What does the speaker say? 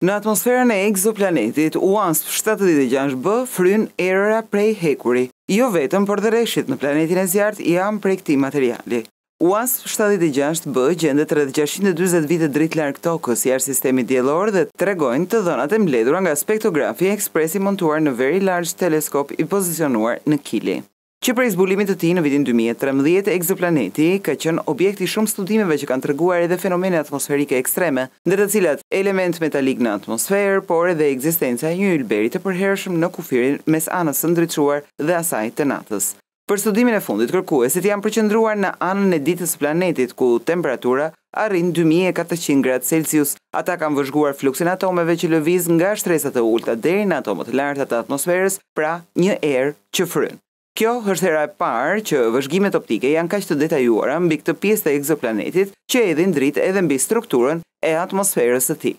Në atmosferën e ekzoplanetit WASP shtatëdhjetë e gjashtë B fryn erëra prej hekuri. Jo vetëm, por dhe reshjet në planetin e zjarrtë janë prej këtij materiali. WASP shtatëdhjetë e gjashtë B gjendet rreth gjashtëqind e dyzet vite dritë larg Tokës, jashtë sistemit diellor dhe tregojnë të dhënat e mbledhura nga spektografi Espresso i montuar në Very Large Telescope i pozicionuar në Kili. Që prej zbulimit të tij në vitin dy mijë e trembëdhjetë, ekzoplaneti ka qenë objekt i shumë studimeve që kanë treguar edhe fenomene atmosferike ekstreme, ndër të cilat elementë metalik në atmosferë, por edhe ekzistenca e një ylberi të përhershëm në kufirin mes anës së ndriçuar dhe asaj të natës. Për studimin e fundit kërkuesit janë përqendruar në anën e ditës së planetit, ku temperatura arrin dy mijë e katërqind gradë Celsius. Ata kanë vëzhguar fluksin e atomeve që lëviz nga shtresat e ulëta deri në atomet e larta të atmosferës, pra një erë që fryn. Kjo është hera e parë që vëzhgimet optike janë kaq të detajuara mbi këtë pjesë të ekzoplanetit që hedhin dritë edhe mbi strukturën e atmosferës së tij.